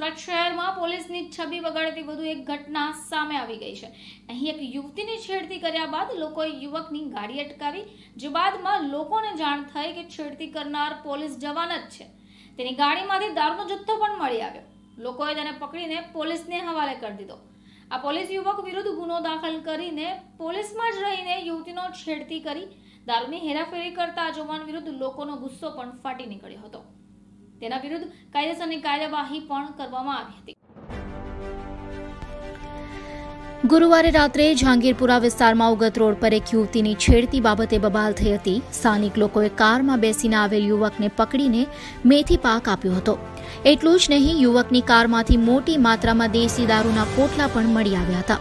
સુરત શહેરમાં પોલીસની છબી બગાડતી વધુ એક ઘટના સામે આવી ગઈ છે. અહીં એક યુવતીની છેડતી કર્યા બાદ લોકોએ યુવકની ગાડી અટકાવી, જે બાદમાં લોકોને જાણ થઈ કે છેડતી કરનાર પોલીસ જવાન જ છે. તેની ગાડીમાંથી દારૂનો જથ્થો પણ મળી આવ્યો. લોકોએ તેને પકડીને પોલીસને હવાલે કરી દીધો. આ પોલીસ યુવક વિરુદ્ધ ગુનો દાખલ કરીને પોલીસમાં જ રહીને યુવતીનો છેડતી કરી, દારૂની હેરાફેરી કરતા જવાન વિરુદ્ધ લોકોનો ગુસ્સો પણ ફાટી નીકળ્યો હતો. તેના વિરુદ્ધ કાયદેસરની કાર્યવાહી પણ કરવામાં આવી હતી. ગુરુવારે રાત્રે જહાંગીરપુરા વિસ્તારમાં ઉગત રોડ પર એક યુવતીની છેડતી બાબતે બબાલ થઈ હતી. સ્થાનિક લોકોએ કારમાં બેસીને આવેલ યુવકને પકડીને મેથી પાક આપ્યો હતો. એટલું જ નહીં, યુવકની કારમાંથી મોટી માત્રામાં દેશી દારૂના પોટલા પણ મળી આવ્યા હતા.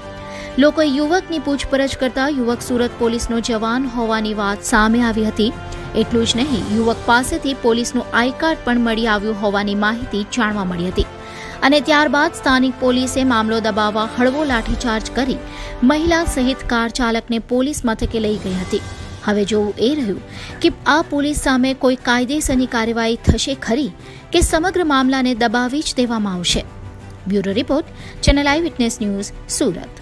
લોકોએ યુવકની પૂછપરછ કરતા યુવક સુરત પોલીસનો જવાન હોવાની વાત સામે આવી હતી. એટલું જ નહીં, યુવક પાસેથી પોલીસનું આઈ કાર્ડ પણ મળી આવ્યું હોવાની માહિતી જાણવા મળી હતી. અને ત્યારબાદ સ્થાનિક પોલીસે મામલો દબાવવા હળવો લાઠીચાર્જ કરી મહિલા સહિત કાર ચાલકને પોલીસ મથકે લઈ ગઈ હતી. હવે જોવું એ રહ્યું કે આ પોલીસ સામે કોઈ કાયદેસરની કાર્યવાહી થશે ખરી કે સમગ્ર મામલાને દબાવી જ દેવામાં આવશે. Bureau report, channel eyewitness news, Surat.